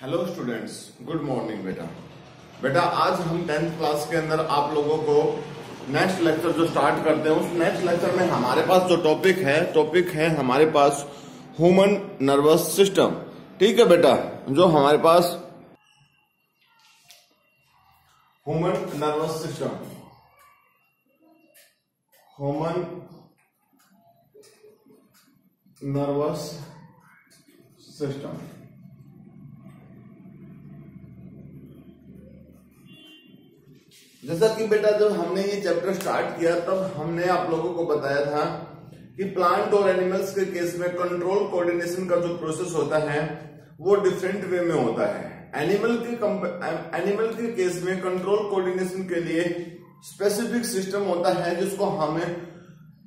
Hello students good morning बेटा बेटा आज हम टेंथ क्लास के अंदर आप लोगों को नेक्स्ट लेक्चर जो स्टार्ट करते हैं, उस नेक्स्ट लेक्चर में हमारे पास जो टॉपिक है टॉपिक है हमारे पास ह्यूमन नर्वस सिस्टम ठीक है बेटा जो हमारे पास human nervous system human nervous system जैसा कि बेटा, जब हमने ये चैप्टर स्टार्ट किया, तब हमने आप लोगों को बताया था कि प्लांट और एनिमल्स के केस में कंट्रोल कोऑर्डिनेशन का जो प्रोसेस होता है, वो डिफरेंट वे में होता है। एनिमल के एनिमल के केस में कंट्रोल कोऑर्डिनेशन के लिए स्पेसिफिक सिस्टम होता है, जिसको हमें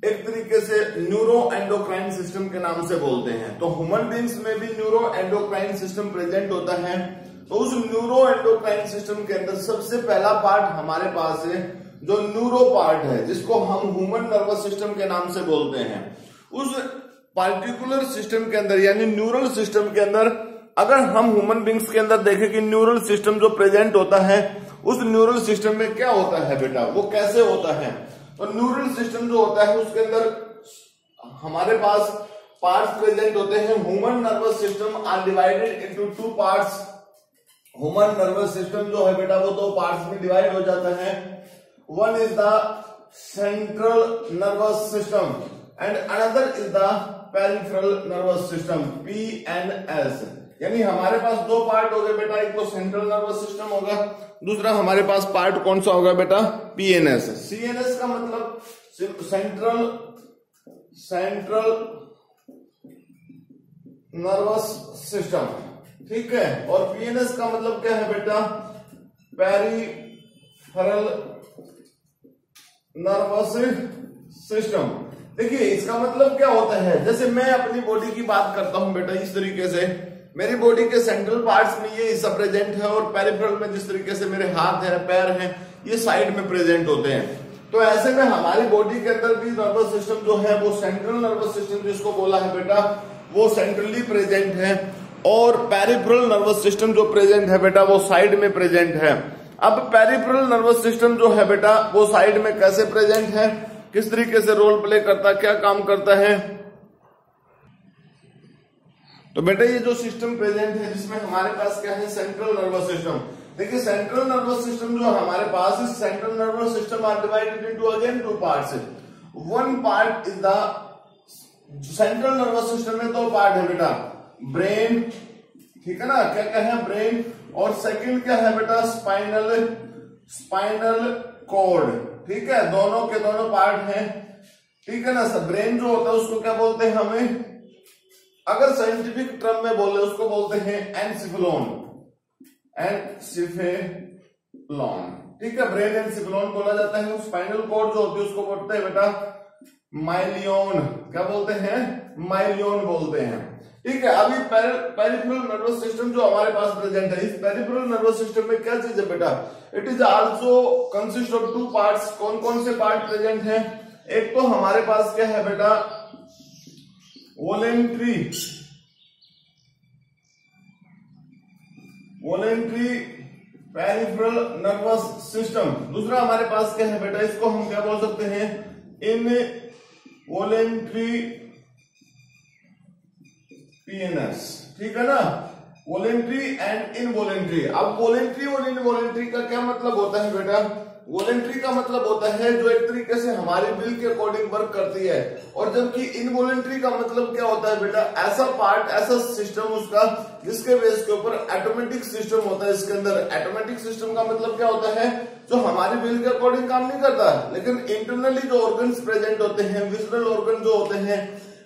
एक तरीके से न्यूरो एंडोक्राइन सिस्टम के नाम से बोलते हैं। तो ह्यूमन बींग्स में भी न्यूरो एंडोक्राइन सिस्टम प्रेजेंट होता है तो उस न्यूरो एंडोक्राइन सिस्टम के अंदर सबसे पहला पार्ट हमारे पास है, जो न्यूरो पार्ट है, जिसको हम ह्यूमन नर्वस सिस्टम के नाम से बोलते हैं। उस पार्टिकुलर सिस्टम के अंदर, यानी न्यूरल सिस्टम के अंदर, अगर हम ह्यूमन बींग्स के अंदर देखें कि न्यूरल सिस्टम जो प्रेजेंट होता है, उस न्यूरल सिस्टम में क्या होता है बेटा? वो कैसे होता है? तो न्यूरल सिस्टम जो होता है, उसके अंदर हमारे पास पार्ट्स प्रेजेंट होते हैं। Human nervous system are divided into two parts human nervous system जो है बेटा वो दो पार्ट्स में डिवाइड हो जाता है। One is the central nervous system and another is the peripheral nervous system P N S यानी हमारे पास दो पार्ट हो गए बेटा, एक तो सेंट्रल नर्वस सिस्टम होगा, दूसरा हमारे पास पार्ट कौन सा होगा बेटा? पीएनएस सीएनएस का मतलब सेंट्रल सेंट्रल नर्वस सिस्टम ठीक है, और पीएनएस का मतलब क्या है बेटा? पेरीफेरल नर्वस सिस्टम देखिए, इसका मतलब क्या होता है? जैसे मैं अपनी बॉडी की बात करता हूँ बेटा, इस तरीके से। मेरी बॉडी के सेंट्रल पार्ट्स में ये सब प्रेजेंट है, और पेरिफेरल में जिस तरीके से मेरे हाथ है, पैर है, ये साइड में प्रेजेंट होते हैं। तो ऐसे में हमारी बॉडी के अंदर भी नर्वस सिस्टम जो है, वो सेंट्रल नर्वस सिस्टम जिसको बोला है बेटा, वो सेंट्रली प्रेजेंट है। और पेरिफेरल नर्वस सिस्टम जो प्रेजेंट है बेटा, वो साइड में प्रेजेंट है। अब पेरिफेरल नर्वस सिस्टम जो है बेटा, वो साइड में कैसे प्रेजेंट है? किस तरीके से रोल प्ले करता, क्या काम करता है? तो बेटा, ये जो सिस्टम प्रेजेंट है, जिसमें हमारे पास क्या है? सेंट्रल नर्वस सिस्टम देखिए सेंट्रल नर्वस सिस्टम जो हमारे पास है central nervous system are divided into again two parts one part is the central nervous system में दो पार्ट है बेटा। ब्रेन, ठीक है ना? क्या क्या है ब्रेन, और सेकंड क्या है बेटा? स्पाइनल स्पाइनल कॉर्ड ठीक है? दोनों के दोनों पार्ट हैं, ठीक है ना सर? ब्रेन जो होता है उसको क्या बोलते हैं हमें? अगर साइंटिफिक टर्म में बोले, उसको बोलते हैं एनसिफलोन एनसिफेलॉन ठीक है? ब्रेन एनसिफलोन बोला जाता है। स्पाइनल कॉर्ड जो होती है उसको बोलते हैं बेटा माइलियोन क्या बोलते हैं? माइलियोन बोलते हैं। ठीक है, अभी पेरिफेरल नर्वस सिस्टम जो हमारे पास प्रेजेंट है, इस पेरिफेरल नर्वस सिस्टम में क्या चीज़ है बेटा? It is also consist of two parts कौन कौन से पार्ट प्रेजेंट हैं? एक तो हमारे पास क्या है बेटा? Voluntary voluntary peripheral nervous system दूसरा हमारे पास क्या है बेटा? इसको हम क्या बोल सकते हैं? इन वॉलेंट्री पीएनएस ठीक है ना? वॉलेंट्री एंड इनवॉलेंट्री अब वॉलेंट्री और इनवॉलेंट्री का क्या मतलब होता है बेटा? वॉलेंट्री का मतलब होता है जो एक तरीके से हमारे बिल के अकॉर्डिंग वर्क करती है। और जबकि इनवॉलेंट्री का मतलब क्या होता है बेटा? ऐसा पार्ट ऐसा सिस्टम उसका, जिसके बेस के ऊपर ऑटोमेटिक सिस्टम होता है इसके अंदर। ऑटोमेटिक सिस्टम का मतलब क्या होता है? जो हमारे बिल के अकॉर्डिंग काम नहीं करता। लेकिन इंटरनली जो ऑर्गन प्रेजेंट होते हैं विजुअल ऑर्गन जो होते हैं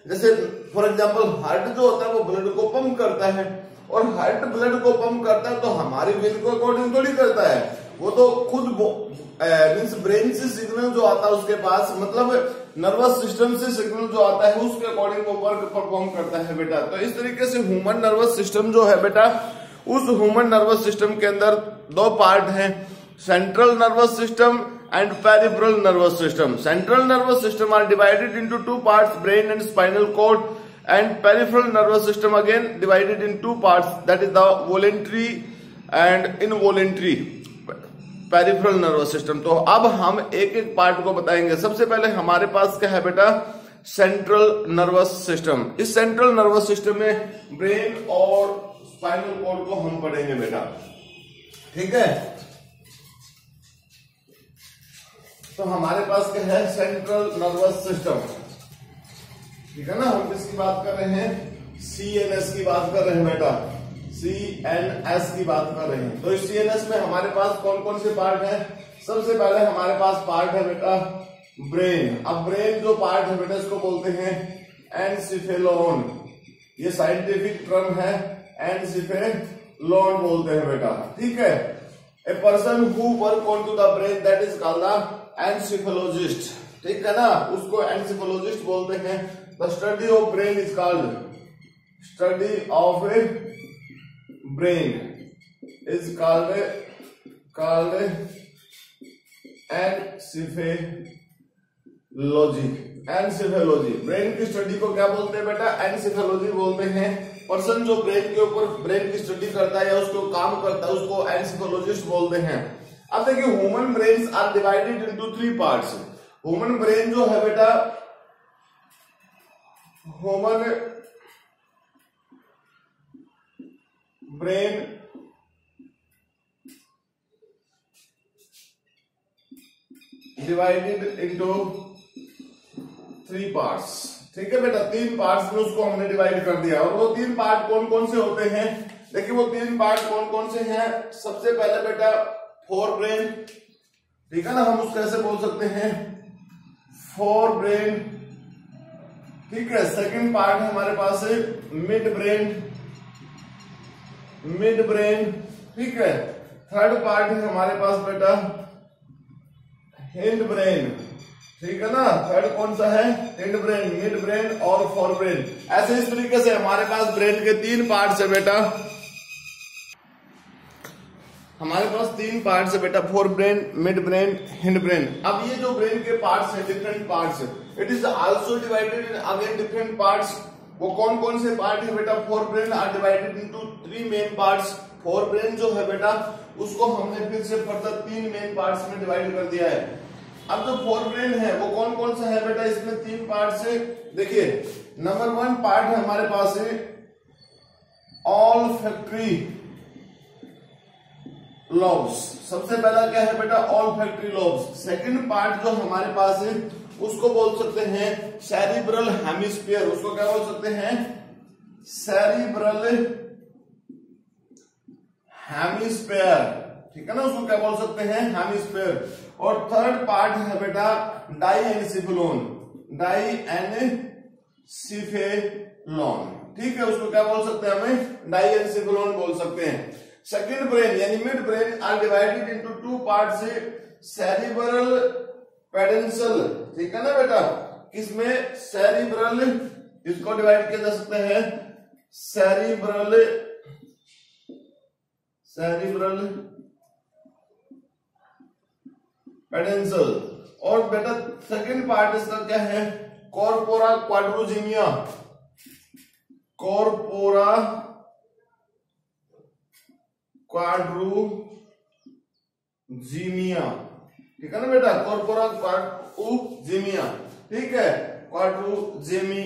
जैसे फॉर एग्ज़ाम्पल हार्ट जो होता है, वो ब्लड को पंप करता है। और हार्ट ब्लड को पंप करता है तो हमारे विल को अकॉर्डिंग थोड़ी करता है। वो तो खुद मीन्स ब्रेन से सिग्नल जो आता है उसके पास मतलब नर्वस सिस्टम से सिग्नल जो आता है, उसके अकॉर्डिंग वो वर्क परफॉर्म करता है, बेटा। तो इस तरीके से ह्यूमन नर्वस सिस्टम जो है, बेटा, उस ह्यूमन नर्वस सिस्टम के अंदर दो पार्ट हैं। Central nervous system and peripheral nervous system. Central nervous system are divided into two parts, brain and spinal cord. and peripheral nervous system again divided in two parts that is the voluntary and involuntary peripheral nervous system तो अब हम एक एक part को बताएँगे सबसे पहले हमारे पास क्या है बेटा सेंट्रल नर्वस सिस्टम इस सेंट्रल नर्वस सिस्टम में ब्रेन और स्पाइनल कॉर्ड को हम पढ़ेंगे बेटा ठीक है तो हमारे पास क्या है? सेंट्रल नर्वस सिस्टम ठीक है ना? हम किसकी बात कर रहे हैं? सी एन एस की बात कर रहे हैं बेटा। सी एन एस की बात कर रहे हैं। तो इस सी एन एस में हमारे पास कौन कौन से पार्ट है? सबसे पहले हमारे पास पार्ट है बेटा ब्रेन अब ब्रेन जो पार्ट है बेटा, इसको बोलते हैं एनसिफेलोन ये साइंटिफिक टर्म है एनसिफेलोन बोलते हैं बेटा। ठीक है? A person who work on to the brain that is called the encephalologist ठीक है ना? उसको एनसिफोलॉजिस्ट बोलते हैं। The study of brain is called study of a brain. Is called called encephalology encephalology brain की स्टडी को क्या बोलते हैं बेटा? एनसिफेलॉजी बोलते हैं। पर्सन जो ब्रेन के ऊपर ब्रेन की स्टडी करता है या उसको काम करता है, उसको एनसिफोलॉजिस्ट बोलते हैं। अब देखिए human brain are divided into three parts human brain जो है बेटा human brain divided into three parts ठीक है बेटा, तीन पार्ट्स में उसको हमने डिवाइड कर दिया। और वो तीन पार्ट कौन कौन से होते हैं? देखिए, वो तीन पार्ट कौन कौन से हैं? सबसे पहले बेटा फोर ब्रेन ठीक है ना हम उसको ऐसे बोल सकते हैं। फोर ब्रेन ठीक है सेकंड पार्ट हमारे पास है मिड ब्रेन मिड ब्रेन ठीक है। थर्ड पार्ट है हमारे पास बेटा हिंड ब्रेन ठीक है ना। थर्ड कौन सा है? हिंड ब्रेन मिड ब्रेन और फोर ब्रेन ऐसे इस तरीके से हमारे पास ब्रेन के तीन पार्ट है बेटा। हमारे पास तीन पार्ट्स है बेटा fore brain mid brain hind brain अब ये जो ब्रेन के पार्ट्स है different parts it is also divided in again different parts वो कौन कौन से पार्ट है बेटा? Fore brain are divided into three main parts fore brain जो है बेटा, उसको हमने फिर से फर्दर तीन मेन पार्ट्स में डिवाइड कर दिया है. अब जो फोर ब्रेन है, वो कौन कौन सा है बेटा? इसमें तीन पार्ट है. देखिए नंबर वन पार्ट है हमारे पास है ऑल फैक्ट्री लॉब्स सबसे पहला क्या है बेटा? Olfactory lobes second part जो हमारे पास है, उसको बोल सकते हैं सेरिब्रल हेमिस्फीयर उसको क्या बोल सकते हैं? सेरिब्रल हेमिस्फीयर ठीक है ना? उसको क्या बोल सकते हैं? हेमिस्फीयर और थर्ड पार्ट है बेटा diencephalon diencephalon ठीक है? उसको क्या बोल सकते हैं हमें? डाई एनसिफिलोन बोल सकते हैं। सेकेंड ब्रेन यानी mid brain are divided into two part से सेरिब्रल पेडेंसल ठीक है ना बेटा? किसमें? सेरिब्रल इसको डिवाइड किया जा सकता है? सेरिब्रल सेरिब्रल पेडेंसल और बेटा सेकेंड पार्ट इसका क्या है? कॉर्पोरा क्वाड्रोजीनिया कॉर्पोरा क्वाड्रोजीनिया ठीक है ना बेटा कॉर्पोरा क्वाड्रोजीनिया ठीक है क्वाड्रोजेमी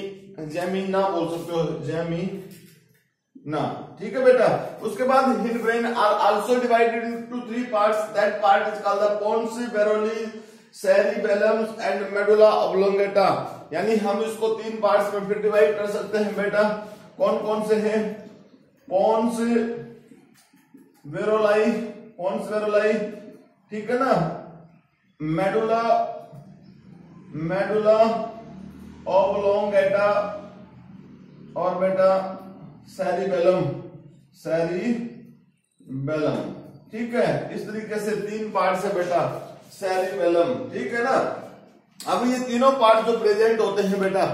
जेमिना बोल सकते हो जेमी ना ठीक है बेटा उसके बाद hind brain are also divided into three parts that part is called the pons varolii cerebellum and medulla oblongata यानी हम इसको तीन पार्ट्स में फिर डिवाइड कर सकते हैं बेटा। कौन कौन से हैं? पोन्स वेरोलाई पोन्स वेरोलाई, ठीक है ना? मेडुला मेडुला ऑब्लोंगेटा और बेटा सैरीबेलम सैरीबेलम, ठीक है? इस तरीके से तीन पार्ट से बेटा सैरीबेलम, ठीक है ना? अब ये तीनों पार्ट जो प्रेजेंट होते हैं बेटा,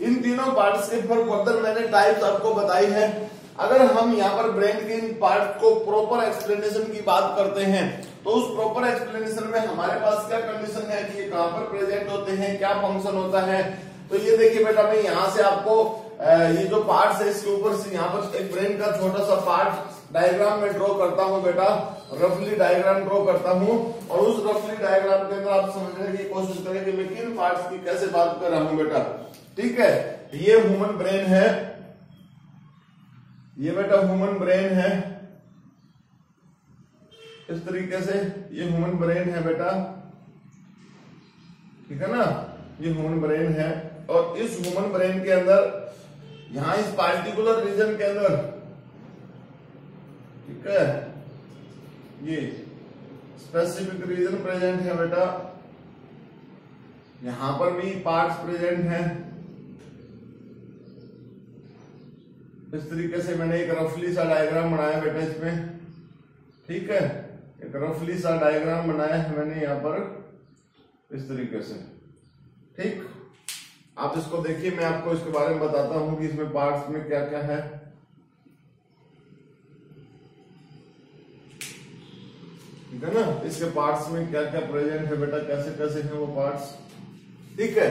इन तीनों पार्ट्स के फिर फर्दर मैंने टाइप्स आपको बताई है। अगर हम यहाँ पर ब्रेन के इन पार्ट को प्रॉपर एक्सप्लेनेशन की बात करते हैं तो उस प्रॉपर एक्सप्लेनेशन में हमारे पास क्या कंडीशन है कि ये कहाँ पर प्रेजेंट होते हैं, क्या फ़ंक्शन होता है? तो ये देखिए बेटा, मैं यहाँ से आपको ये जो पार्ट है, इसके ऊपर से यहाँ पर एक ब्रेन का छोटा सा पार्ट डायग्राम में ड्रॉ करता हूँ बेटा। रफली डायग्राम ड्रॉ करता हूँ और उस रफली डायग्राम के अंदर आप समझने की कोशिश करें कि मैं किन पार्ट्स की कैसे बात कर रहा हूँ बेटा। ठीक है? ये ह्यूमन ब्रेन है। ये बेटा ह्यूमन ब्रेन है। इस तरीके से ये ह्यूमन ब्रेन है बेटा। ठीक है ना? ये ह्यूमन ब्रेन है। और इस ह्यूमन ब्रेन के अंदर, यहाँ इस पार्टिकुलर रीजन के अंदर, ठीक है? ये स्पेसिफिक रीजन प्रेजेंट है बेटा। यहाँ पर भी पार्ट्स प्रेजेंट हैं। इस तरीके से मैंने एक रफली सा डायग्राम बनाया बेटा इसमें। ठीक है? एक रफली सा डायग्राम बनाया है मैंने यहाँ पर इस तरीके से। ठीक? आप इसको देखिए, मैं आपको इसके बारे में बताता हूँ कि इसमें पार्ट्स में क्या क्या है। ठीक है ना? इसके पार्ट्स में क्या क्या प्रेजेंट है बेटा? कैसे कैसे हैं वो पार्ट्स ठीक है?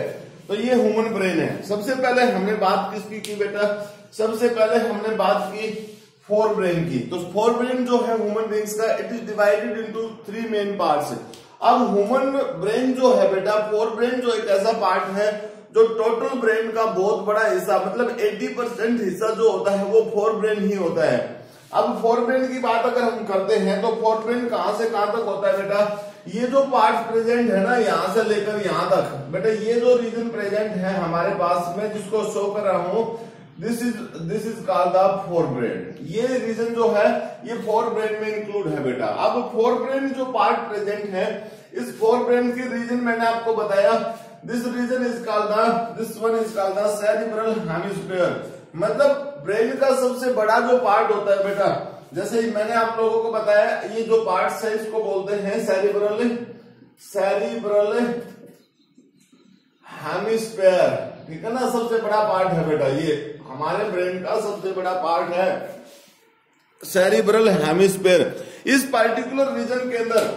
तो ये ह्यूमन ब्रेन है। सबसे पहले हमने बात किसकी की बेटा? सबसे पहले हमने बात की फोर ब्रेन की। तो फोर ब्रेन जो है ह्यूमन बींग्स का it is divided into three main parts अब ह्यूमन ब्रेन जो है बेटा फोर ब्रेन जो एक ऐसा पार्ट है जो टोटल ब्रेन का बहुत बड़ा हिस्सा मतलब 80 परसेंट हिस्सा जो होता है वो फोर ब्रेन ही होता है। अब फोर ब्रेन की बात अगर हम करते हैं तो फोर ब्रेन कहाँ से कहाँ तक होता है बेटा? ये जो पार्ट प्रेजेंट है ना, यहाँ से लेकर यहाँ तक। बेटा, ये जो रीजन प्रेजेंट है हमारे पास में, जिसको शो कर रहा हूँ this is this is call the fore brain ये रीजन जो है, ये फोर ब्रेन में इंक्लूड है बेटा। अब फोर ब्रेन जो पार्ट प्रेजेंट है, इस फोर ब्रेन के रीजन मैंने आपको बताया। This region is call the this one is call the cerebral hemisphere मतलब ब्रेन का सबसे बड़ा जो पार्ट होता है बेटा, जैसे मैंने आप लोगों को बताया, ये जो पार्ट है, इसको बोलते हैं सेरिब्रल सेरिब्रल हेमिस्फेयर ठीक है ना? सबसे बड़ा पार्ट है बेटा ये। हमारे ब्रेन का सबसे बड़ा पार्ट है सेरिब्रल हेमिस्फेयर। इस पार्टिकुलर रीजन के अंदर,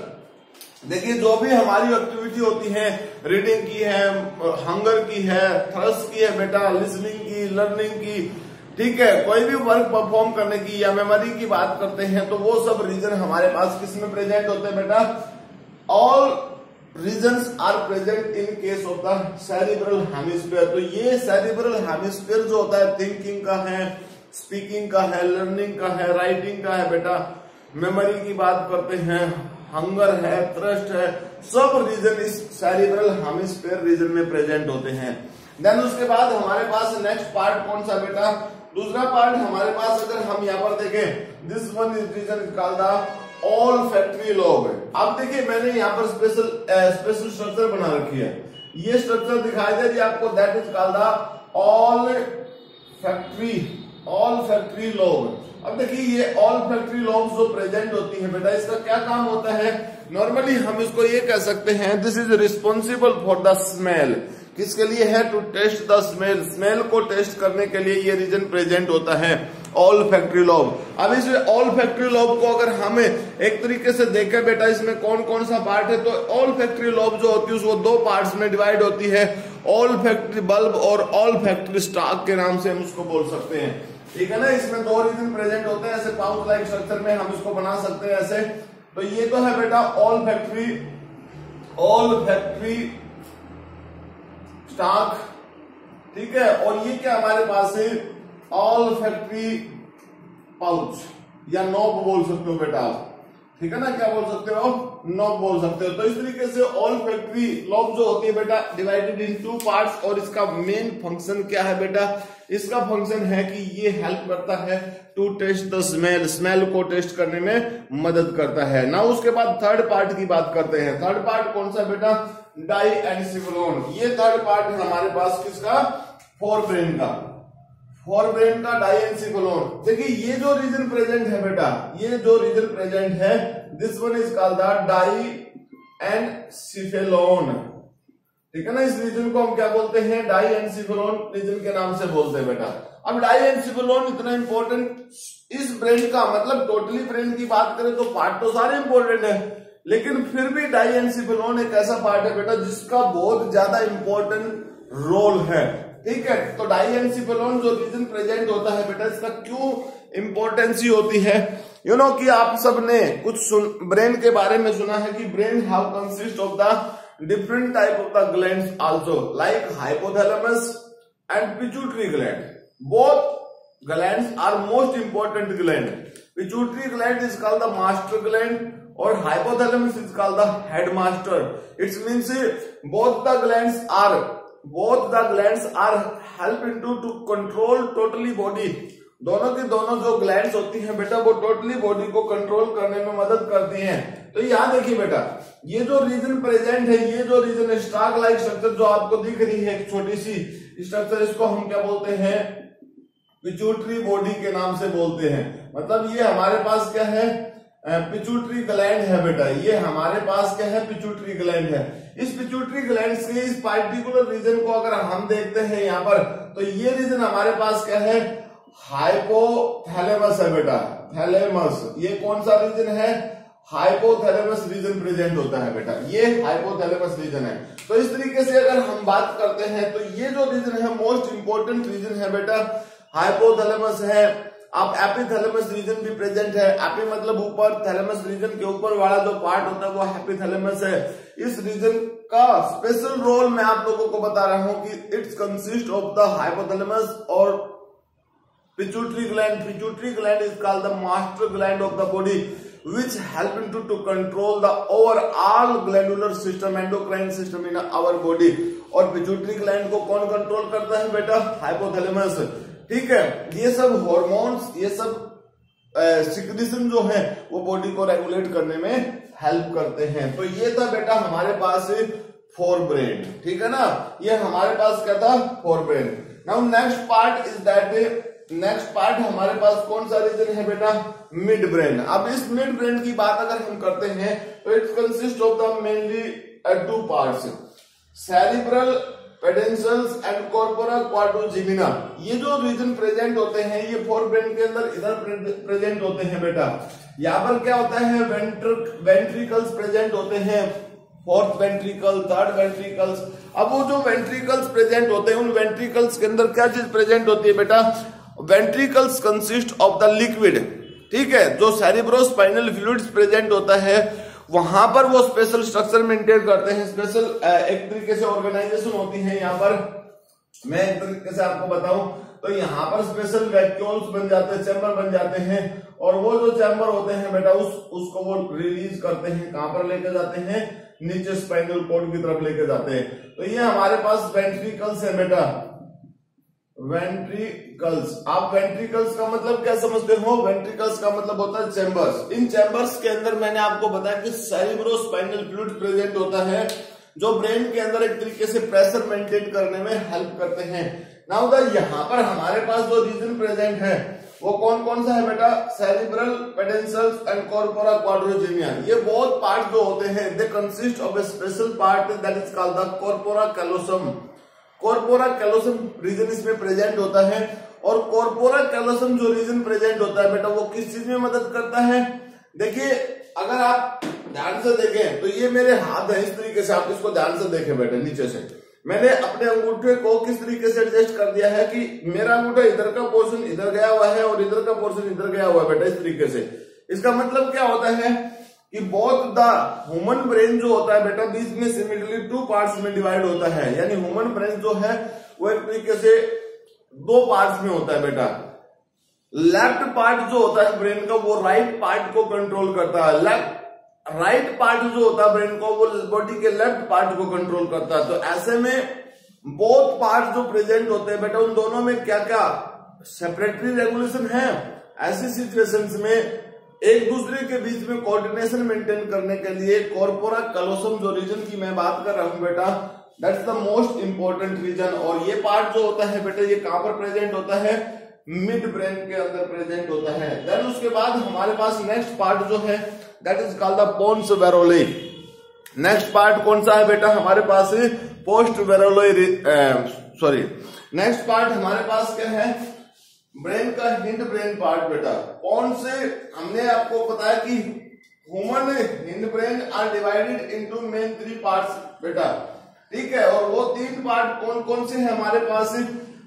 देखिए, जो भी हमारी एक्टिविटी होती है रीडिंग की है हंगर की है थर्स की है, बेटा लिसनिंग की लर्निंग की, ठीक है, कोई भी वर्क परफॉर्म करने की या मेमोरी की बात करते हैं तो वो सब रीजन हमारे पास किसमें प्रेजेंट होते हैं, बेटा? All region are present in case of the cerebral hemisphere तो ये सेरिब्रल हेमिस्फीयर जो होता है थिंकिंग का है स्पीकिंग का है लर्निंग का है राइटिंग का है, बेटा मेमोरी की बात करते हैं हंगर है थ्रस्ट है, सब रीजन इस सेरिब्रल हेमिस्फीयर रीजन में प्रेजेंट होते हैं। देन उसके बाद हमारे पास नेक्स्ट पार्ट कौन सा बेटा? दूसरा पार्ट हमारे पास अगर हम यहाँ पर देखें this one is region called the olfactory lobe अब देखिए, मैंने यहाँ पर स्पेशल स्पेशल स्ट्रक्चर बना रखी है। ये स्ट्रक्चर दिखाई दे रही है आपको that is called olfactory olfactory lobe अब देखिए, ये ऑल फैक्ट्री लॉग जो प्रेजेंट होती है, बेटा, इसका क्या काम होता है? नॉर्मली हम इसको ये कह सकते हैं this is responsible for the smell किसके लिए है? To taste the smell smell को टेस्ट करने के लिए ये रीजन प्रेजेंट होता है। ऑल फैक्ट्री लॉब अब इस ऑल फैक्ट्री लॉब को अगर हमें एक तरीके से देखें, बेटा, इसमें कौन कौन सा पार्ट है तो ऑल फैक्ट्री लॉब जो होती है वो दो पार्ट्स में डिवाइड होती है। ऑल फैक्ट्री बल्ब और ऑल फैक्ट्री स्टॉक के नाम से हम उसको बोल सकते हैं। ठीक है ना? इसमें दो रीजन प्रेजेंट होते हैं, ऐसे पाउच लाइक स्ट्रक्चर में हम इसको बना सकते हैं ऐसे। तो ये तो है बेटा olfactory olfactory stalk ठीक है? और ये क्या हमारे पास है? ऑल फैक्ट्री पाउच या नॉब बोल सकते हो बेटा आप। ठीक है ना? क्या बोल सकते हो नॉब बोल सकते हो। तो इस तरीके से ऑल फैक्ट्री लॉब जो होती है बेटा डिवाइडेड इन टू पार्ट्स और इसका मेन फ़ंक्शन क्या है बेटा? इसका फ़ंक्शन है कि ये हेल्प करता है to taste the smell smell को टेस्ट करने में मदद करता है। ना उसके बाद थर्ड पार्ट की बात करते हैं। थर्ड पार्ट कौन सा बेटा? डाई एंसिक्लोन ये थर्ड पार्ट है हमारे पास किसका? फोर ब्रेन का। फोर ब्रेन का डाई देखिए, ये जो रीजन प्रेजेंट है बेटा, ये जो रीजन प्रेजेंट है this one is called the diencephalon ठीक है ना, इस रीजन को हम क्या बोलते हैं? डाई एंसिफोलोन रीजन के नाम से बोलते हैं बेटा। अब डाई एंसिफोलोन इतना इंपॉर्टेंट इस ब्रेन का मतलब टोटली ब्रेन की बात करें तो पार्ट तो सारे इंपॉर्टेंट है। लेकिन फिर भी डाइएनसिफिलोन एक ऐसा पार्ट है बेटा जिसका बहुत ज़्यादा इंपॉर्टेंट रोल है। ठीक है तो डाइएनसिफेलोन जो रीजन प्रेजेंट होता है बेटा, इसका क्यों इंपॉर्टेंसी होती है? यू नो कि आप सबने कुछ सुन ब्रेन के बारे में सुना है कि brain have consist of the different type of the glands also like hypothalamus and pituitary gland both glands are most important gland pituitary gland is called the master gland और hypothalamus is called the headmaster. It means both the glands are both the glands are help into to control totally body. दोनों की दोनों जो glands होती हैं, बेटा, वो totally body को कंट्रोल करने में मदद करती हैं। तो यहाँ देखिए बेटा, ये जो रीजन प्रेजेंट है, ये जो रीजन स्टाक लाइक स्ट्रक्चर जो आपको दिख रही है छोटी सी स्ट्रक्चर इसको हम क्या बोलते हैं? पिचूटरी बॉडी के नाम से बोलते हैं। मतलब ये हमारे पास क्या है? पिचूटरी ग्लैंड है। बेटा ये हमारे पास क्या है? पिचूटरी ग्लैंड है। इस पिचूटरी ग्लैंड से इस पार्टिकुलर रीजन को अगर हम देखते हैं यहाँ पर तो ये रीजन हमारे पास क्या है? हाइपोथैलेमस है बेटा। थैलेमस ये कौन सा रीजन है? हाइपोथैलेमस रीजन प्रेजेंट होता है बेटा। ये हाइपोथैलेमस रीजन है। तो इस तरीके से अगर हम बात करते हैं तो ये जो रीजन है मोस्ट इंपोर्टेंट रीजन है बेटा। हाइपोथैलेमस है। अब एपी रीजन भी प्रेजेंट है। एपी मतलब ऊपर थैलेमस रीजन के ऊपर वाला जो पार्ट होता है वो हैपी है। इस रीजन का स्पेशल रोल मैं आप लोगों को बता रहा हूँ कि it's consist of the hypothalamus और pituitary gland pituitary gland is called the master gland of the body which help to to control the over glandular system endocrine system in our body और pituitary gland को कौन control करता है बेटा? Hypothalamus ठीक है, ये सब हॉर्मोन्स ये सब सिक्रिशन जो है, वो बॉडी को रेगुलेट करने में हेल्प करते हैं। तो ये था बेटा हमारे पास फोर ब्रेन ठीक है ना? ये हमारे पास क्या था? Fore brain now next part is that next part हमारे पास कौन सा रीजन है बेटा? मिड ब्रेन अब इस मिड ब्रेन की बात अगर हम करते हैं तो it consist of the mainly two parts cerebral peduncles and corpora quadrigemina ये जो रीजन प्रेजेंट होते हैं, ये फोर ब्रेन के अंदर इधर प्रेजेंट होते हैं बेटा। यहाँ पर क्या होता है? वेंट्रिकल्स प्रेजेंट होते हैं। फोर्थ वेंट्रिकल थर्ड वेंट्रिकल्स अब वो जो वेंट्रिकल्स प्रेजेंट होते हैं, उन वेंट्रिकल्स के अंदर क्या चीज़ प्रेजेंट होती है बेटा? Ventricles consist of the liquid ठीक है? जो सेरिब्रोस्पाइनल फ्लूइड्स प्रेजेंट होता है वहाँ पर वो स्पेशल स्ट्रक्चर मेंटेन करते हैं। स्पेशल एक तरीके से ऑर्गेनाइजेशन होती है यहाँ पर। मैं एक तरीके से आपको बताऊँ तो यहाँ पर स्पेशल वैक्यूल्स बन जाते हैं चैम्बर बन जाते हैं। और वो जो चैम्बर होते हैं बेटा, उस, उसको वो रिलीज़ करते हैं। कहाँ पर लेके जाते हैं? नीचे स्पाइनल कोड की तरफ़ लेके जाते हैं। तो ये हमारे पास वेंट्रिकल्स है बेटा। वेंट्रिकल्स आप वेंट्रिकल्स का मतलब क्या समझते हो? वेंट्रिकल्स का मतलब होता है चैम्बर्स इन चैम्बर्स के अंदर मैंने आपको बताया कि सेरिब्रोस्पाइनल फ्लूइड प्रेजेंट होता है, जो ब्रेन के अंदर एक तरीके से प्रेशर मेंटेन करने में हेल्प करते हैं. नाउ द यहाँ पर हमारे पास जो रीजन प्रेजेंट है. वो कौन कौन सा है बेटा? Cerebral peduncles and corpora quadrigemina ये बहुत पार्ट जो होते हैं. They consist of a special part that is called the corpora callosum corpora callosum region इसमें प्रेजेंट होता है और कॉर्पोरा कैलोसम जो रीजन प्रेजेंट होता है, बेटा, वो किस चीज़ में मदद करता है? देखिए, अगर आप ध्यान से देखें तो ये मेरे हाथ है, इस तरीके से आप इसको ध्यान से देखें, बेटे, नीचे से। मैंने अपने अंगूठे को किस तरीके से एडजस्ट कर दिया है कि मेरा अंगूठा इधर का पोर्शन इधर गया हुआ है और इधर का पोर्शन इधर गया हुआ है, बेटा, इस तरीके से। इसका मतलब क्या होता है? कि बोथ द ह्यूमन ब्रेन जो होता है बेटा बीच में सिमिलरली टू पार्ट्स में डिवाइड होता है। यानी ह्यूमन ब्रेन जो है, वो एक तरीके से दो पार्ट्स में होता है बेटा। लेफ़्ट पार्ट जो होता है ब्रेन का, वो राइट right पार्ट को कंट्रोल करता है। लेफ़्ट राइट पार्ट जो होता है ब्रेन को, वो बॉडी के लेफ़्ट पार्ट को कंट्रोल करता है। तो ऐसे में बोथ पार्ट जो प्रेजेंट होते हैं बेटा, उन दोनों में क्या क्या सेपरेटरी रेगुलेशन है? ऐसी सिचुएशंस में एक दूसरे के बीच में कोऑर्डिनेशन मेंटेन करने के लिए कॉर्पोरा कलोसम जो रीजन की मैं बात कर रहा हूँ बेटा that's the most important region और ये पार्ट जो होता है बेटा, ये कहाँ पर प्रेजेंट होता है? मिड ब्रेन के अंदर प्रेजेंट होता है. देन उसके बाद हमारे पास नेक्स्ट पार्ट जो है that is called the pons varolii next part कौन सा है बेटा? हमारे पास पोस्ट वेरोलोई सॉरी नेक्स्ट पार्ट हमारे पास क्या है? ब्रेन का हिंड ब्रेन पार्ट बेटा। कौन से? हमने आपको बताया कि human hind brain are divided into main three parts बेटा। ठीक है? और वो तीन पार्ट कौन कौन से हैं हमारे पास?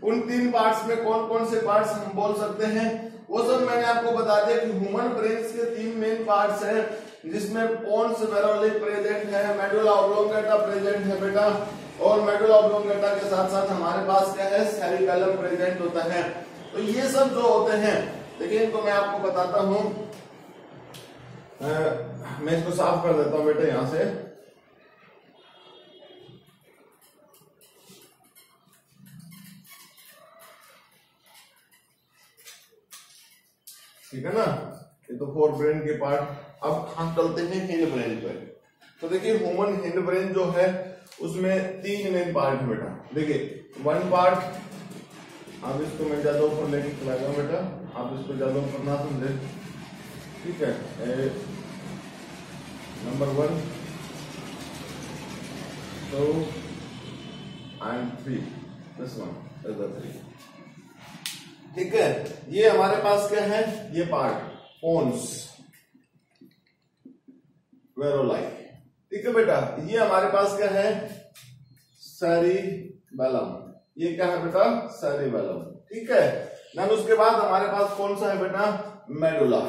उन तीन पार्ट्स में कौन कौन से पार्ट्स हम बोल सकते हैं? वो सब मैंने आपको बता दिया कि ह्यूमन ब्रेन के तीन मेन पार्ट्स हैं, जिसमें पोन्स वेरोली प्रेजेंट है मेडुला ऑब्लोंगेटा प्रेजेंट है बेटा। और मेडुला ऑब्लोंगेटा के साथ साथ हमारे पास क्या है? सेरिबेलम प्रेजेंट होता है। तो ये सब जो होते हैं देखिए इनको मैं आपको बताता हूँ। आ, मैं इसको साफ़ कर देता हूँ बेटा यहाँ से। ठीक है ना? ये तो फोर ब्रेन के पार्ट अब हम चलते हैं हिंड ब्रेन पे। तो देखिए ह्यूमन हिंड ब्रेन जो है उसमें तीन मेन पार्ट बेटा। देखिए वन पार्ट अब इसको मैं ज़्यादा ऊपर लेके चलाएगा बेटा। आप इसको ज़्यादा ऊपर ना समझे। ठीक है? Number one two and three this one three ठीक है? ये हमारे पास क्या है? ये पार्ट फोन्स वेरोलाई ठीक है बेटा? ये हमारे पास क्या है? सरी बैलम ये क्या है बेटा? सरी बैलम ठीक है? देन उसके बाद हमारे पास कौन सा है बेटा? मेडुला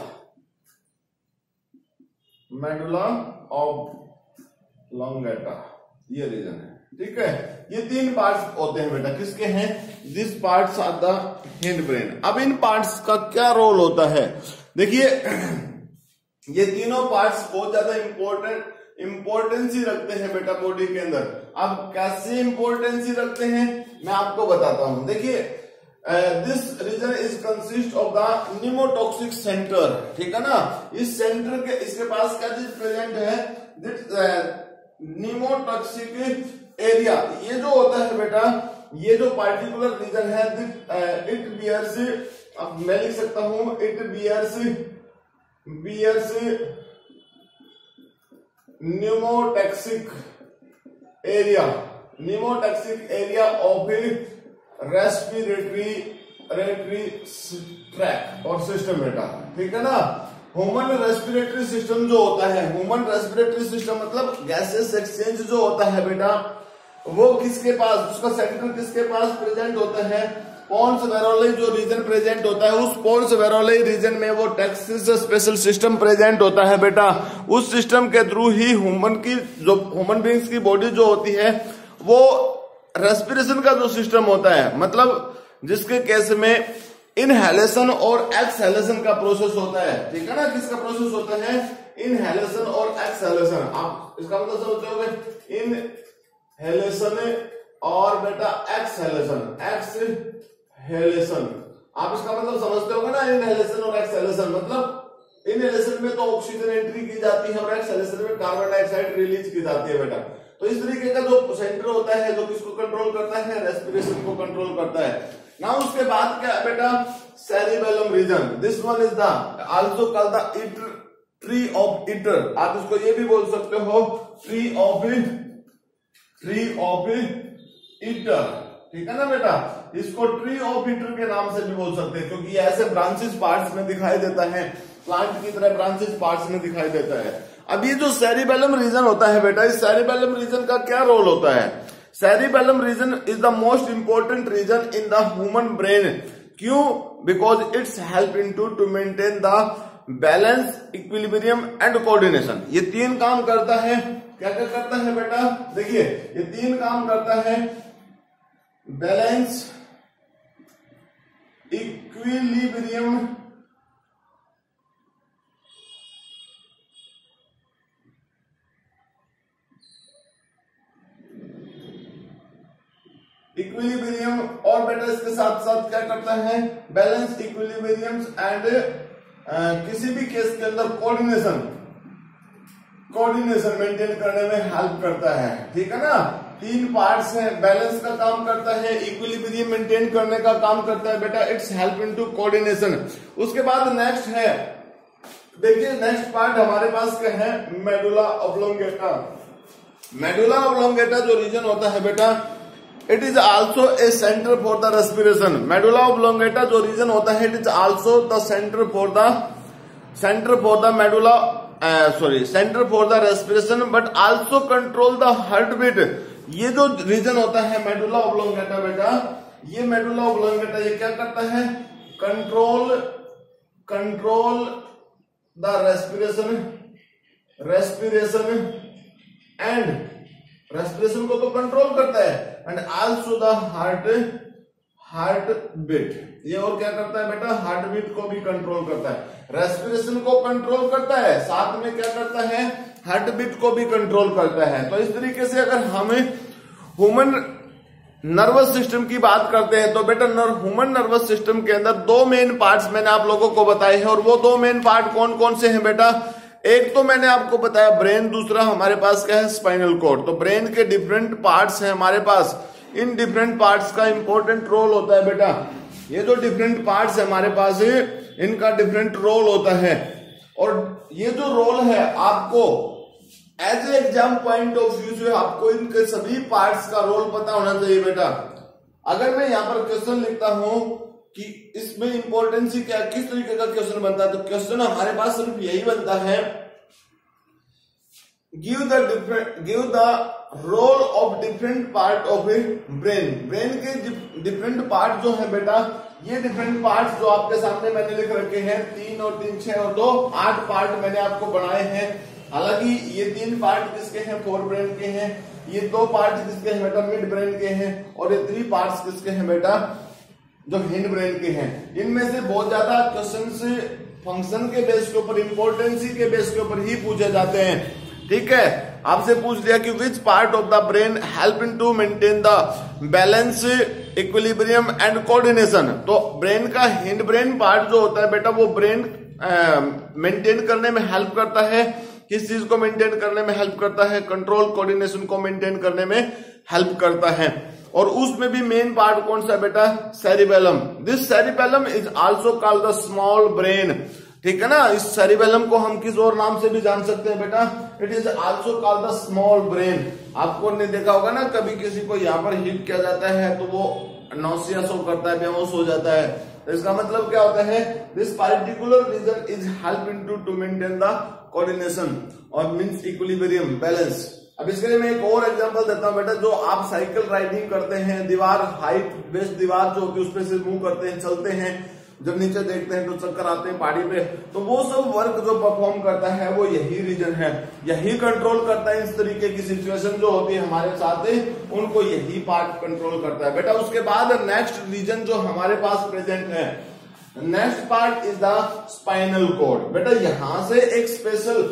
मेडुला ऑफ़ लॉन्गेटा ये रीजन है। ठीक है? ये तीन पार्ट्स होते हैं बेटा। किसके हैं? This parts are the hind brain अब इन पार्ट्स का क्या रोल होता है? देखिए, ये तीनों पार्ट्स बहुत ज़्यादा इंपॉर्टेंट इंपॉर्टेंसी रखते हैं बेटा बॉडी के अंदर। अब कैसे इंपॉर्टेंसी रखते हैं, मैं आपको बताता हूँ। देखिए this region is consist of the pneumotaxic centre ठीक है ना? इस सेंटर के, इसके पास क्या चीज़ प्रेजेंट है? निमोटॉक्सिक एरिया ये जो होता है बेटा, ये जो पार्टिकुलर रीजन है इट बियर्स अब मैं लिख सकता हूँ it bears bears pneumotaxic area pneumotaxic area of respiratory रेटरी tract और सिस्टम बेटा ठीक है ना? ह्यूमन रेस्पिरेटरी सिस्टम जो होता है ह्यूमन रेस्पिरेटरी सिस्टम मतलब गैसेस एक्सचेंज जो होता है बेटा, वो किसके पास, उसका सेंटर किसके पास प्रेजेंट होता है? जो रीजन प्रेजेंट होता है, उस पोन्स रीजन में वो टैक्सिस स्पेशल सिस्टम प्रेजेंट होता है बेटा? उस सिस्टम के थ्रू ही ह्यूमन की जो ह्यूमन बींग्स की बॉडी जो होती है, वो रेस्पिरेशन का जो सिस्टम होता है मतलब जिसके केस में इनहेलेशन और एक्सहेलेशन का प्रोसेस होता है। ठीक है ना? किसका प्रोसेस होता है? इनहेलेशन और एक्सहेलेशन आप इसका मतलब समझते हो इन हेलेसन और बेटा एक्स हेलेसन एक्स हेलेसन आप इसका मतलब समझते होंगे ना इनहेलेशन और एक्स हेलेसन मतलब इनहेलेशन में तो ऑक्सीजन एंट्री की जाती है और एक्स हेलेशन में कार्बन डाइऑक्साइड रिलीज़ की जाती है बेटा। तो इस तरीके का जो सेंटर होता है, जो किसको कंट्रोल करता है? रेस्पिरेशन को कंट्रोल करता है। ना उसके बाद क्या बेटा? Cerebellum region this one is the also called the eater tree of eater आप इसको ये भी बोल सकते हो tree of tree of eater ठीक है ना बेटा? इसको ट्री ऑफ़ ईटर के नाम से भी बोल सकते हैं, क्योंकि ऐसे ब्रांचेस पार्ट्स में दिखाई देता है। प्लांट की तरह ब्रांचेस पार्ट्स में दिखाई देता है। अब ये जो सेरिबेलम रीजन होता है बेटा, इस सेरिबेलम रीजन का क्या रोल होता है? Cerebellum region is the most important region in the human brain क्यों? Because it's help in to to maintain the balance equilibrium and coordination ये तीन काम करता है। क्या क्या करता है बेटा? देखिए, ये तीन काम करता है। बैलेंस, इक्विलिब्रियम इक्विलिब्रियम और बेटा इसके साथ साथ क्या करता है? बैलेंस इक्विलिब्रियम एंड किसी भी केस के अंदर कोऑर्डिनेशन कोऑर्डिनेशन मेंटेन करने में हेल्प करता है। ठीक है ना? तीन पार्ट्स हैं बैलेंस का काम करता है इक्विलिब्रियम मेंटेन करने का काम करता है, बेटा इट्स हेल्प इनटू कोऑर्डिनेशन उसके बाद नेक्स्ट है, देखिए नेक्स्ट पार्ट हमारे पास क्या है मेडुला ऑब्लोंगेटा मेडुला ऑब्लोंगेटा जो रीजन होता है, बेटा it is also a centre for the respiration medulla oblongata जो रीजन होता है it is also the centre for the centre for the medulla sorry centre for the respiration but also control the heart beat ये जो region होता है medulla oblongata बेटा, ये medulla oblongata ये क्या करता है? Control control the respiration respiration and respiration को तो कंट्रोल करता है and also the heart heart beat ये और क्या करता है बेटा? हार्ट बीट को भी कंट्रोल करता है। रेस्पिरेशन को कंट्रोल करता है। साथ में क्या करता है? हार्ट बीट को भी कंट्रोल करता है। तो इस तरीके से अगर हमें ह्यूमन नर्वस सिस्टम की बात करते हैं तो बेटा नर, ह्यूमन नर्वस सिस्टम के अंदर दो मेन पार्ट्स मैंने आप लोगों को बताए हैं और वो दो मेन पार्ट कौन कौन से हैं बेटा? एक तो मैंने आपको बताया ब्रेन दूसरा हमारे पास क्या है? स्पाइनल कोड तो ब्रेन के डिफरेंट पार्ट्स हैं हमारे पास। इन डिफरेंट पार्ट्स का इंपॉर्टेंट रोल होता है बेटा। ये जो डिफरेंट पार्ट्स है हमारे पास इनका डिफरेंट रोल होता है। और ये जो रोल है आपको as a exam point of view से आपको इनके सभी पार्ट्स का रोल पता होना चाहिए बेटा। अगर मैं यहाँ पर क्वेश्चन लिखता हूँ कि इसमें इंपॉर्टेंस ही क्या, किस तरीके का क्वेश्चन बनता है तो क्वेश्चन हमारे पास सिर्फ़ यही बनता है। Give the different give the role of different part of a brain brain के डिफरेंट पार्ट जो है बेटा, ये डिफरेंट पार्ट जो आपके सामने मैंने लिख रखे हैं, तीन और तीन, छह और दो, आठ पार्ट मैंने आपको बनाए हैं। हालाँकि ये तीन पार्ट किसके हैं? फोर ब्रेन के हैं। ये दो पार्ट किसके हैं, बेटा मिड ब्रेन के हैं और ये थ्री पार्ट्स किसके हैं, बेटा? जो हिंड ब्रेन के हैं। इनमें से बहुत ज़्यादा क्वेश्चन फ़ंक्शन के बेस के ऊपर इंपोर्टेंसी के बेस के ऊपर ही पूछे जाते हैं। ठीक है? आपसे पूछ लिया कि which part of the brain help in to maintain the balance equilibrium and coordination तो ब्रेन का हिंड ब्रेन पार्ट जो होता है, बेटा, वो ब्रेन मेंटेन करने में हेल्प करता है। किस चीज़ को मेंटेन करने में हेल्प करता है? कंट्रोल कोऑर्डिनेशन को मेंटेन करने में हेल्प करता है। और उसमें भी मेन पार्ट कौन सा बेटा? Cerebellum this cerebellum is also called the small brain ठीक है ना? इस सेरिबेलम को हम किस और नाम से भी जान सकते हैं बेटा? It is also called the small brain आपको ने देखा होगा ना, कभी किसी को यहाँ पर हिट किया जाता है तो वो नौसिया शो करता है, बेहोश हो जाता है। तो इसका मतलब क्या होता है? This particular region is help in to to maintain the coordination और मीन्स इक्विलिब्रियम बैलेंस अब इसके लिए मैं एक और एग्जांपल देता हूँ बेटा, जो आप साइकिल राइडिंग करते हैं, दीवार हाइट बेस्ट दीवार जो होती है उस पर से मूव करते हैं, चलते हैं, जब नीचे देखते हैं तो चक्कर आते हैं पहाड़ी पे तो वो सब वर्क जो परफॉर्म करता है, वो यही रीजन है। यही कंट्रोल करता है इस तरीके की सिचुएशन जो होती है हमारे साथ, उनको यही पार्ट कंट्रोल करता है। बेटा, उसके बाद नेक्स्ट रीजन जो हमारे पास प्रेजेंट है next part is the spinal cord बेटा, यहाँ से एक स्पेशल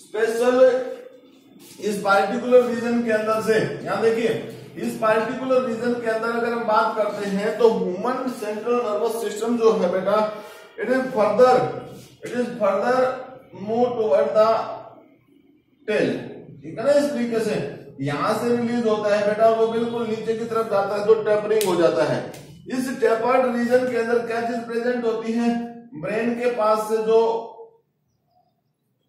स्पेशल इस पार्टिकुलर रीजन के अंदर से, यहाँ देखिए, इस पार्टिकुलर रीजन के अंदर अगर हम बात करते हैं तो ह्यूमन सेंट्रल नर्वस सिस्टम जो है बेटा it is further it is further move toward the tail ठीक है ना इस तरीके से? यहाँ से रिलीज़ होता है बेटा, वो बिल्कुल नीचे की तरफ़ जाता है तो टेपरिंग हो जाता है। इस टेपर्ड रीजन के अंदर क्या चीज़ प्रेजेंट होती है। ब्रेन के पास से जो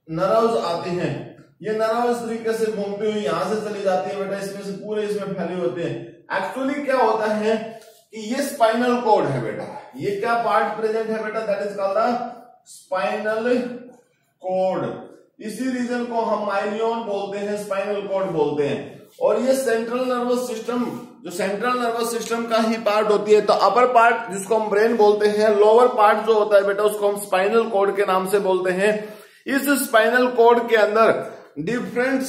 नर्व्स आते हैं, ये नर्व इस तरीके से घूमती हुई यहाँ से चली जाती है बेटा, इसमें से पूरे इसमें फैले होते हैं। एक्चुअली क्या होता है कि ये स्पाइनल कोड है बेटा। ये क्या पार्ट प्रेजेंट है बेटा? That is called the spinal cord इसी रीजन को हम माइलियन बोलते हैं स्पाइनल कोड बोलते हैं। और ये सेंट्रल नर्वस सिस्टम जो सेंट्रल नर्वस सिस्टम का ही पार्ट होती है तो अपर पार्ट जिसको हम ब्रेन बोलते हैं लोअर पार्ट जो होता है बेटा, उसको हम स्पाइनल कोड के नाम से बोलते हैं। इस स्पाइनल कोड के अंदर डिफरेंट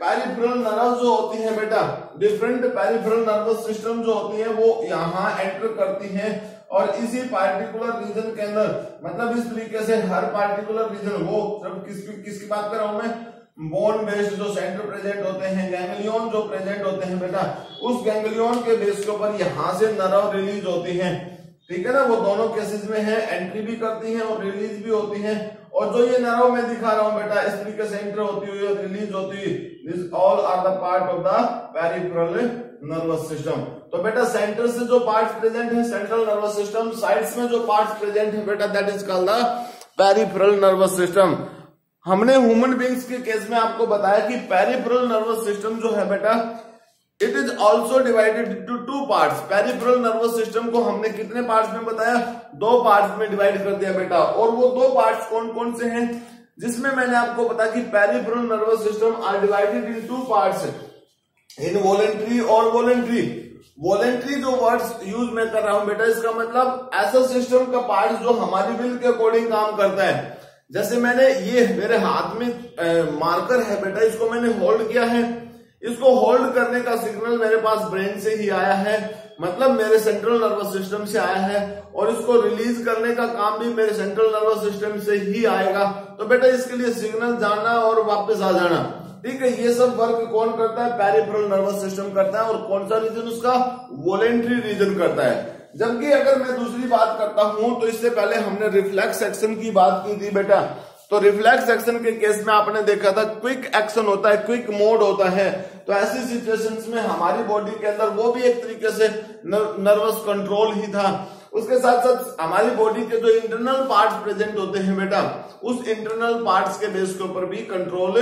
पेरिफेरल नर्व जो होती है बेटा डिफरेंट पेरिफेरल नर्वस सिस्टम जो होती है, वो यहाँ एंटर करती है। और इसी पार्टिकुलर रीजन के अंदर मतलब इस तरीके से हर पार्टिकुलर रीजन वो सिर्फ़ किस किसकी बात कर रहा हूँ मैं? बोन बेस्ड जो सेंटर प्रेजेंट होते हैं गैंगलियन जो प्रेजेंट होते हैं, बेटा, उस गैंगलियन के बेस के ऊपर यहाँ से नर्व रिलीज़ होती हैं। ठीक है ना? वो दोनों केसेस में है एंट्री भी करती हैं और रिलीज़ भी होती हैं। और जो ये नर्व मैं दिखा रहा हूँ, बेटा, इस तरीके से एंटर होती हुई और रिलीज़ होती हुई this all are the part of the peripheral nervous system तो बेटा सेंटर से जो पार्ट प्रेजेंट है सेंट्रल नर्वस सिस्टम साइड्स में जो पार्ट प्रेजेंट है, बेटा that is called the peripheral nervous system हमने ह्यूमन बींग्स के केस में आपको बताया कि पेरिफेरल नर्वस सिस्टम जो है बेटा it is also divided into two parts peripheral nervous system को हमने कितने पार्ट्स में बताया? दो पार्ट्स में डिवाइड कर दिया बेटा। और वो दो पार्ट्स कौन कौन से हैं? जिसमें मैंने आपको बताया कि peripheral nervous system are divided in two parts involuntary और वॉलेंट्री वॉलेंट्री जो वर्ड्स यूज़ मैं कर रहा हूँ बेटा, इसका मतलब ऐसा सिस्टम का पार्ट जो हमारी विल के अकॉर्डिंग काम करता है। जैसे मैंने ये मेरे हाथ में मार्कर है बेटा, इसको मैंने होल्ड किया है। इसको होल्ड करने का सिग्नल मेरे पास ब्रेन से ही आया है। मतलब मेरे सेंट्रल नर्वस सिस्टम से आया है और इसको रिलीज़ करने का काम भी मेरे सेंट्रल नर्वस सिस्टम से ही आएगा। तो बेटा इसके लिए सिग्नल जाना और वापस आ जाना। ठीक है, ये सब वर्क कौन करता है? पेरिफेरल नर्वस सिस्टम करता है और कौन सा रीजन उसका वॉलेंट्री रीजन करता है। जबकि अगर मैं दूसरी बात करता हूँ तो इससे पहले हमने रिफ्लेक्स एक्शन की बात की थी बेटा। तो रिफ्लेक्स एक्शन के केस में आपने देखा था क्विक एक्शन होता है क्विक मोड होता है। तो ऐसी सिचुएशंस में हमारी बॉडी के अंदर वो भी एक तरीके से नर्वस कंट्रोल ही था। उसके साथ साथ हमारी बॉडी के जो इंटरनल पार्ट्स प्रेजेंट होते हैं बेटा, उस इंटरनल पार्ट्स के बेस के ऊपर भी कंट्रोल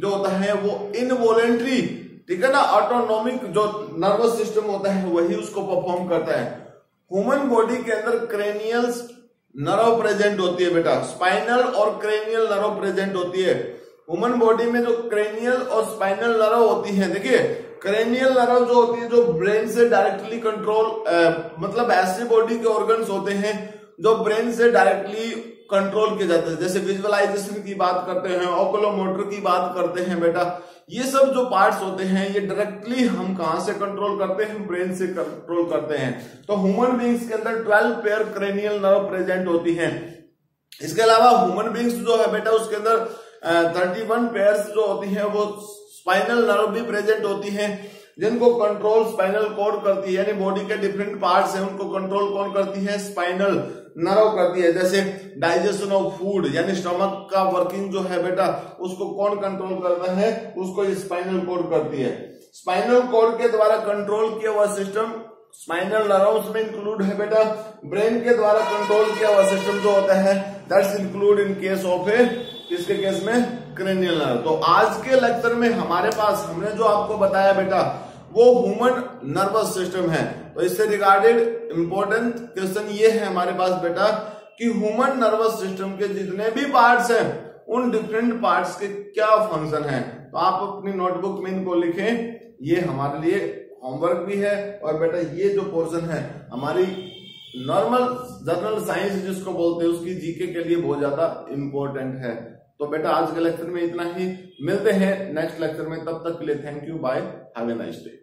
जो होता है, वो इनवॉलेंट्री ठीक है ना? ऑटोनॉमिक जो नर्वस सिस्टम होता है, वही उसको परफॉर्म करता है। ह्यूमन बॉडी के अंदर क्रेनियल नर्व प्रेजेंट होती है बेटा। स्पाइनल और क्रेनियल नर्व प्रेजेंट होती है। ह्यूमन बॉडी में जो क्रेनियल और स्पाइनल नरव होती है, देखिए क्रेनियल नरव जो होती है, जो ब्रेन से डायरेक्टली कंट्रोल मतलब ऐसे बॉडी के ऑर्गन्स होते हैं जो ब्रेन से डायरेक्टली कंट्रोल किए जाते हैं। जैसे विजुअलाइजेशन की बात करते हैं ऑकोलोमोटर की बात करते हैं, बेटा। ये सब जो पार्ट्स होते हैं, ये डायरेक्टली हम कहाँ से कंट्रोल करते हैं? ब्रेन से कंट्रोल करते हैं। तो ह्यूमन बींग्स के अंदर twelve pair cranial nerve present होती है। इसके अलावा ह्यूमन बींग्स जो है बेटा, उसके अंदर थर्टी वन पेयर जो होती है, वो स्पाइनल नर्व भी प्रेजेंट होती है, जिनको कंट्रोल स्पाइनल कोड करती है। यानी बॉडी के डिफरेंट पार्ट्स हैं, उनको कंट्रोल कौन करती है? स्पाइनल नर्व करती है जैसे डाइजेशन ऑफ़ फ़ूड यानी स्टमक का वर्किंग जो है बेटा, उसको कौन कंट्रोल करता है? उसको स्पाइनल कोड करती है। स्पाइनल कोड के द्वारा कंट्रोल किया हुआ सिस्टम स्पाइनल नर्व्स में इंक्लूड है बेटा। ब्रेन के द्वारा कंट्रोल किया हुआ सिस्टम जो होता है that's include in case of a किसके केस में? क्रेनियल नर्व तो आज के लेक्चर में हमारे पास, हमने जो आपको बताया बेटा वो ह्यूमन नर्वस सिस्टम है। तो इससे रिगार्डेड इंपॉर्टेंट क्वेश्चन ये है हमारे पास बेटा कि ह्यूमन नर्वस सिस्टम के जितने भी पार्ट्स हैं, उन डिफरेंट पार्ट्स के क्या फ़ंक्शन है? तो आप अपनी नोटबुक में इनको लिखें। ये हमारे लिए होमवर्क भी है और बेटा ये जो पोर्शन है, हमारी नॉर्मल जनरल साइंस जिसको बोलते हैं, उसकी जीके के लिए बहुत ज़्यादा इंपॉर्टेंट है। तो बेटा आज के लेक्चर में इतना ही। मिलते हैं नेक्स्ट लेक्चर में। तब तक के लिए thank you bye have a nice day